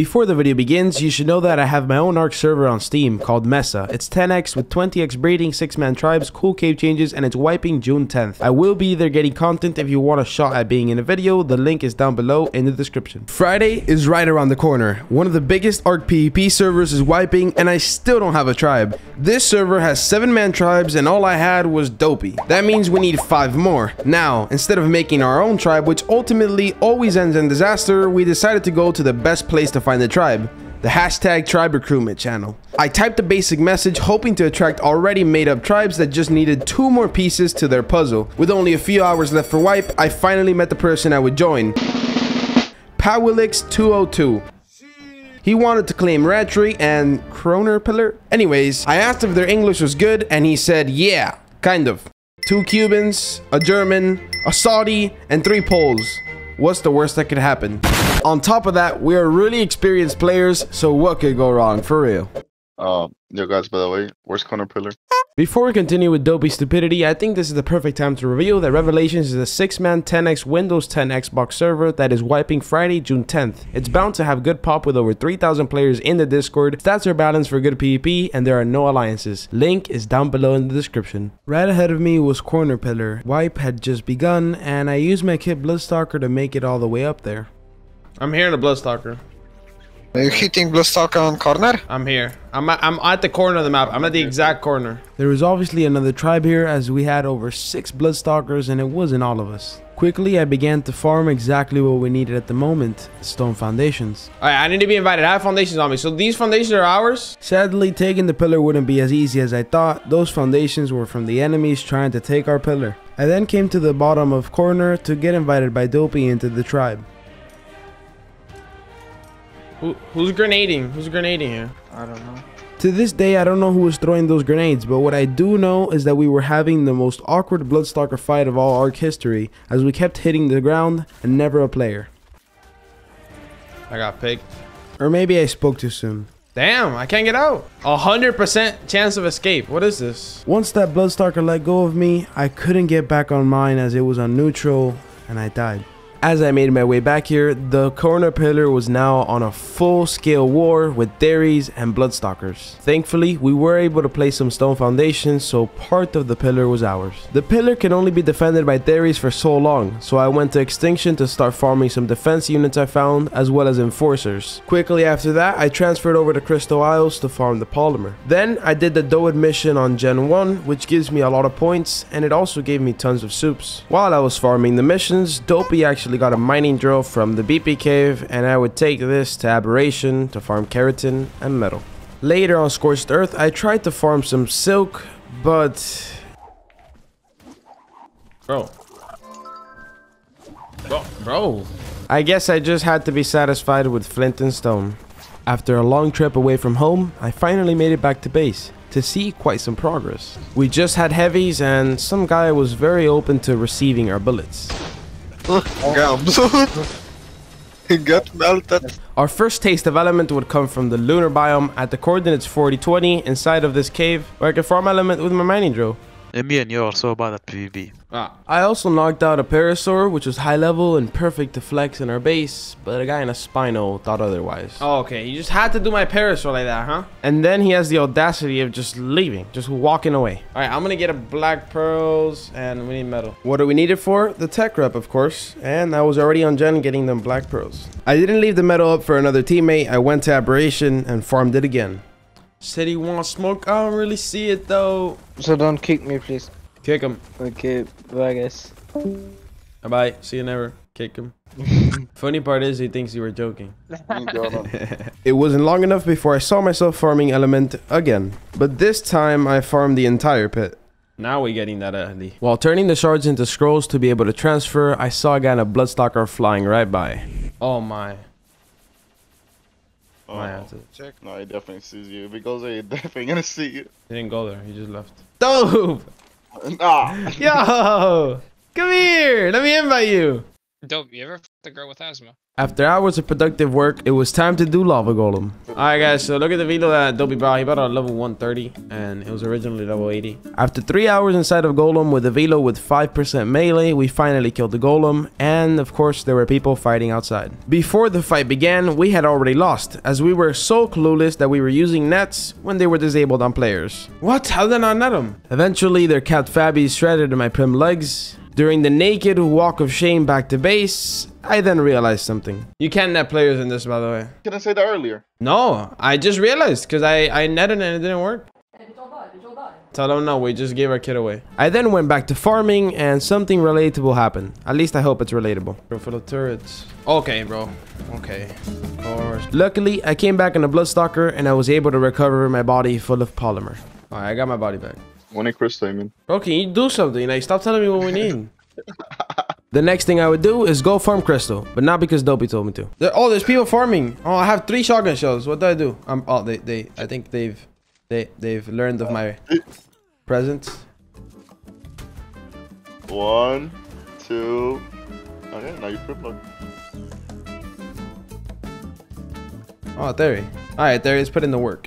Before the video begins, you should know that I have my own ARK server on Steam called Mesa. It's 10x with 20x breeding, 6-man tribes, cool cave changes, and it's wiping June 10th. I will be there getting content if you want a shot at being in a video, the link is down below in the description. Friday is right around the corner. One of the biggest ARK PvP servers is wiping, and I still don't have a tribe. This server has 7-man tribes, and all I had was Dopey. That means we need 5 more. Now, instead of making our own tribe, which ultimately always ends in disaster, we decided to go to the best place to find the tribe the hashtag tribe recruitment channel. I typed a basic message hoping to attract already made up tribes that just needed two more pieces to their puzzle. With only a few hours left for wipe, I finally met the person I would join. Pawilix202. He wanted to claim Ratry and Corner Pillar. Anyways, I asked if their English was good and he said, yeah, kind of. Two Cubans, a German, a Saudi, and three Poles. What's the worst that could happen? On top of that, we are really experienced players, so what could go wrong, for real? Um, yo guys, by the way, where's Corner Pillar? Before we continue with dopey stupidity, I think this is the perfect time to reveal that Revelations is a 6-man 10x Windows 10 Xbox server that is wiping Friday, June 10th. It's bound to have good pop with over 3,000 players in the Discord, stats are balanced for good PvP, and there are no alliances. Link is down below in the description. Right ahead of me was Corner Pillar. Wipe had just begun, and I used my kit Bloodstalker to make it all the way up there. I'm here in the Bloodstalker. Are you hitting Bloodstalker on corner? I'm here. I'm at, I'm at the corner of the map. I'm at the exact corner. There was obviously another tribe here as we had over six Bloodstalkers and it wasn't all of us. Quickly, I began to farm exactly what we needed at the moment, stone foundations. Alright, I need to be invited. I have foundations on me. So these foundations are ours? Sadly, taking the pillar wouldn't be as easy as I thought. Those foundations were from the enemies trying to take our pillar. I then came to the bottom of corner to get invited by Dopey into the tribe. Who, who's grenading? Who's grenading here? I don't know. To this day, I don't know who was throwing those grenades, but what I do know is that we were having the most awkward Bloodstalker fight of all ARK history, as we kept hitting the ground and never a player. I got picked. Or maybe I spoke too soon. Damn, I can't get out. A hundred percent chance of escape. What is this? Once that Bloodstalker let go of me, I couldn't get back on mine as it was on neutral, and I died. As I made my way back here, the corner pillar was now on a full-scale war with Theris and Bloodstalkers. Thankfully, we were able to place some stone foundations, so part of the pillar was ours. The pillar can only be defended by Theris for so long, so I went to Extinction to start farming some defense units I found, as well as enforcers. Quickly after that, I transferred over to Crystal Isles to farm the polymer. Then, I did the Doed mission on Gen 1, which gives me a lot of points, and it also gave me tons of soups. While I was farming the missions, Dopey actually actually got a mining drill from the BP cave and I would take this to Aberration to farm keratin and metal. Later on Scorched Earth, I tried to farm some silk, but... Bro. Bro. Bro. I guess I just had to be satisfied with flint and stone. After a long trip away from home, I finally made it back to base to see quite some progress. We just had heavies and some guy was very open to receiving our bullets. Our first taste of element would come from the lunar biome at the coordinates 4020 inside of this cave where I could farm element with my mining drill. And me and you are so bad at PvP. Ah. I also knocked out a Parasaur, which was high level and perfect to flex in our base, but a guy in a Spino thought otherwise. Oh, okay. You just had to do my Parasaur like that, huh? And then he has the audacity of just leaving, just walking away. All right, I'm gonna get a Black Pearls, and we need metal. What do we need it for? The tech rep, of course, and I was already on gen getting them Black Pearls. I didn't leave the metal up for another teammate. I went to Aberration and farmed it again. Said he wants smoke. I don't really see it though. So don't kick me, please. Kick him. Okay, bye guys. Bye bye. See you never. Kick him. Funny part is he thinks you were joking. it wasn't long enough before I saw myself farming element again. But this time I farmed the entire pit. Now we're getting that early. While turning the shards into scrolls to be able to transfer, I saw a guy in a bloodstalker flying right by. Oh my. Oh, I check. No, he definitely sees you because he definitely gonna see you. He didn't go there. He just left. Dope. Nah. Yo, come here. Let me invite you. Dope. You ever f the girl with asthma? After hours of productive work, it was time to do Lava Golem. Alright guys, so look at the velo that Adobe brought. He bought a level 130 and it was originally level 80. After 3 hours inside of Golem with a velo with 5% melee, we finally killed the Golem and of course there were people fighting outside. Before the fight began, we had already lost as we were so clueless that we were using nets when they were disabled on players. What? How did I not net them? Eventually their cat Fabi shredded my prim legs during the naked walk of shame back to base, I then realized something. You can't net players in this, by the way. Can I say that earlier? No, I just realized because I, I netted and it didn't work. Tell them no, we just gave our kid away. I then went back to farming and something relatable happened. At least I hope it's relatable. For the turrets. Okay, bro. Okay. Of course. Luckily, I came back in a Bloodstalker and I was able to recover my body full of polymer. Alright, I got my body back. One in Chris Damon. Bro, can you do something? Like, stop telling me what we need. the next thing I would do is go farm crystal, but not because Dopey told me to. There, oh, there's people farming. Oh, I have three shotgun shells. What do I do? I'm. Oh, they, they. I think they've, they, they've learned of my presence. One, two. Okay, now you look. Oh, there. he- All right, there. He's put in the work.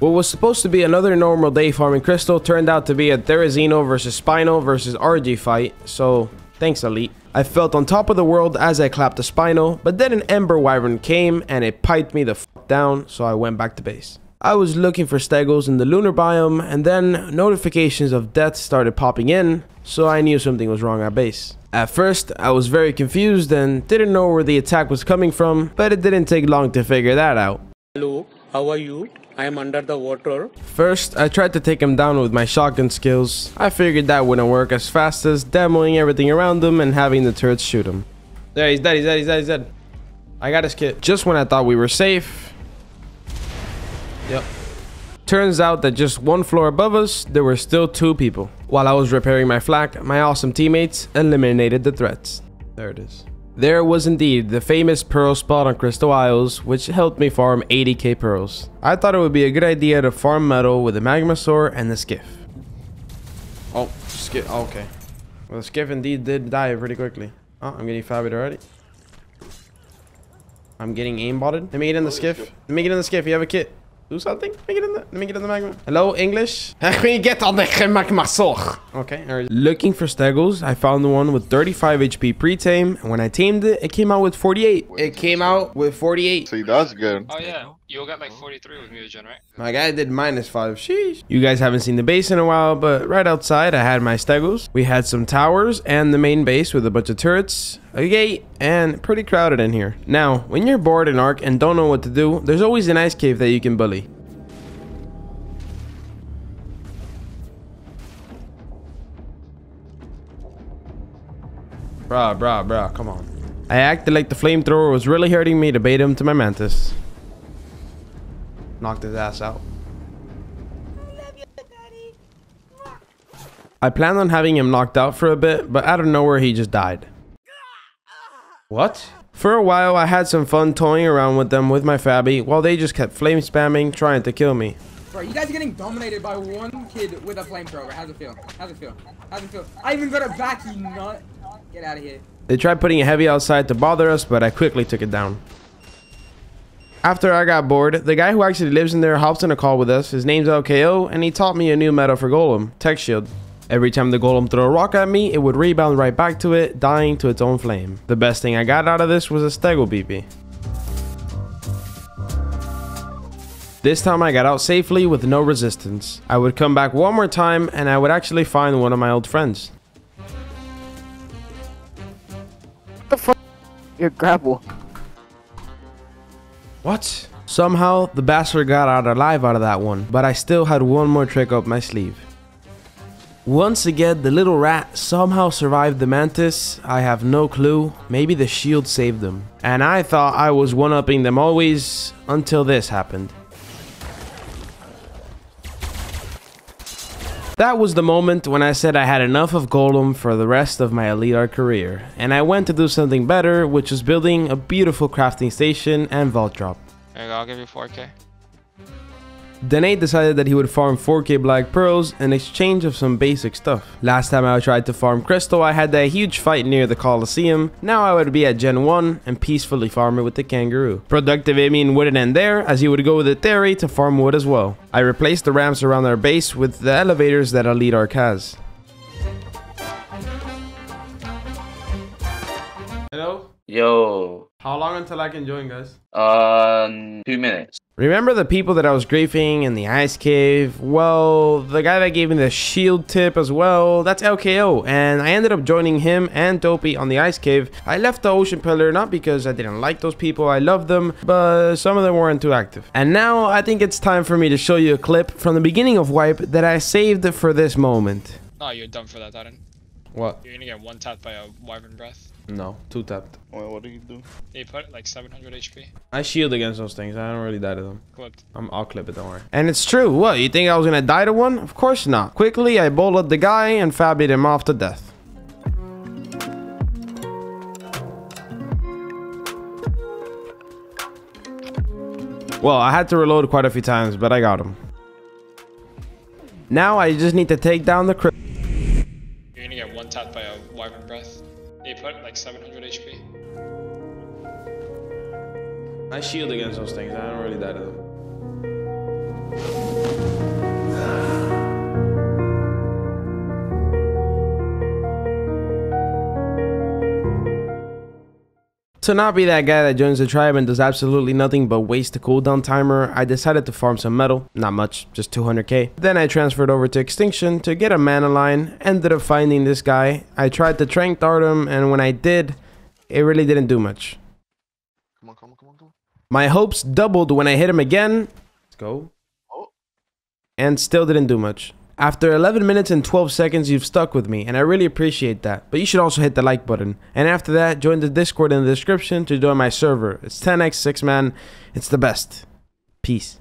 What was supposed to be another normal day farming crystal turned out to be a Therizino versus Spino versus RG fight, so thanks Elite. I felt on top of the world as I clapped the Spino, but then an Ember Wyvern came and it piped me the f down, so I went back to base. I was looking for stegos in the lunar biome, and then notifications of death started popping in, so I knew something was wrong at base. At first, I was very confused and didn't know where the attack was coming from, but it didn't take long to figure that out. Hello, how are you? I am under the water. First, I tried to take him down with my shotgun skills. I figured that wouldn't work as fast as demoing everything around him and having the turrets shoot him. There, he's dead, he's dead, he's dead, he's dead. I got his kit. Just when I thought we were safe. Yep. Turns out that just one floor above us, there were still two people. While I was repairing my flak, my awesome teammates eliminated the threats. There it is. There was indeed the famous pearl spot on Crystal Isles, which helped me farm 80k pearls. I thought it would be a good idea to farm metal with the magma sword and the skiff. Oh, skiff. Oh, okay. Well, the skiff indeed did die pretty quickly. Oh, I'm getting fabbed already. I'm getting aimbotted. Let me get in the skiff. Let me get in the skiff. You have a kit. Do something. Let me get in the. Let me get in the magma. Hello, English. Let me get on the magma sword. Okay. all right. Looking for stegos, I found the one with 35 HP pre-tame, and when I tamed it, it came out with 48. It came out with 48. See, that's good. Oh yeah, you'll get like 43 with mutagen, right? My guy did minus five. Sheesh. You guys haven't seen the base in a while, but right outside I had my stegos. We had some towers and the main base with a bunch of turrets, a gate, and pretty crowded in here. Now, when you're bored in Ark and don't know what to do, there's always an ice cave that you can bully. Bruh, bruh, bruh, come on. I acted like the flamethrower was really hurting me to bait him to my mantis. Knocked his ass out. I planned on having him knocked out for a bit, but out of nowhere he just died. What? For a while I had some fun toying around with them with my Fabby while they just kept flame spamming trying to kill me. Bro, you guys are getting dominated by one kid with a flamethrower. How's it feel? How's it feel? How's it feel? I even got it back, you nut. Get out of here. They tried putting a heavy outside to bother us, but I quickly took it down. After I got bored, the guy who actually lives in there hops in a call with us. His name's LKO, and he taught me a new meta for Golem, Tech Shield. Every time the golem threw a rock at me, it would rebound right back to it, dying to its own flame. The best thing I got out of this was a stego BP. This time I got out safely with no resistance. I would come back one more time and I would actually find one of my old friends. What the fuck? Your grapple. What? Somehow, the bastard got out alive out of that one, but I still had one more trick up my sleeve. Once again, the little rat somehow survived the mantis. I have no clue. Maybe the shield saved them. And I thought I was one-upping them always until this happened. That was the moment when I said I had enough of Golem for the rest of my Elite Ark career, and I went to do something better, which was building a beautiful crafting station and vault drop. There you go, I'll give you 4k. Danae decided that he would farm 4k black pearls in exchange of some basic stuff. Last time I tried to farm crystal, I had that huge fight near the Colosseum. Now I would be at Gen 1 and peacefully farm it with the kangaroo. Productive aiming wouldn't end there, as he would go with the Theri to farm wood as well. I replaced the ramps around our base with the elevators that Elite Ark has. Hello? Yo, How long until I can join, guys? um, two minutes. Remember the people that I was griefing in the ice cave? Well, the guy that gave me the shield tip as well, that's LKO, and I ended up joining him and Dopey on the ice cave. I left the ocean pillar not because I didn't like those people, I loved them, but some of them weren't too active. And now I think it's time for me to show you a clip from the beginning of Wipe that I saved for this moment. No, you're dumb for that, Darren. What? You're gonna get one tap by a wyvern breath. No, two tapped. Well, what do you do? They put like 700 HP. I shield against those things, I don't really die to them. Clipped. I'm, I'll clip it, don't worry. And it's true. What, you think I was gonna die to one? Of course not. Quickly, I bullet the guy and fabied him off to death. Well, I had to reload quite a few times, but I got him. Now I just need to take down the cri- To not be that guy that joins the tribe and does absolutely nothing but waste the cooldown timer, I decided to farm some metal, not much, just 200k. Then I transferred over to Extinction to get a mana line, ended up finding this guy. I tried to trank dart him, and when I did, it really didn't do much. Come on, come on, come on, come on. My hopes doubled when I hit him again. Let's go. Oh. And still didn't do much. After 11 minutes and 12 seconds, you've stuck with me, and I really appreciate that. But you should also hit the like button. And after that, join the Discord in the description to join my server. It's 10x 6 man. It's the best. Peace.